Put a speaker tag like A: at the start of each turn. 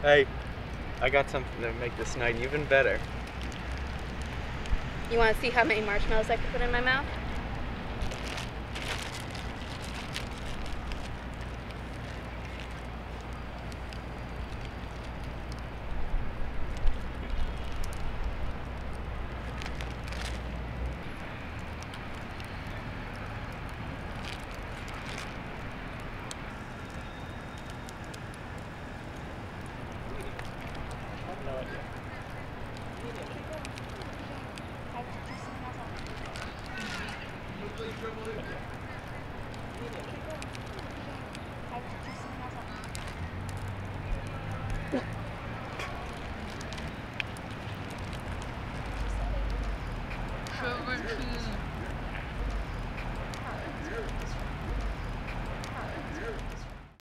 A: Hey, I got something to make this night even better.
B: You want to see how many marshmallows I can put in my mouth?
C: 네.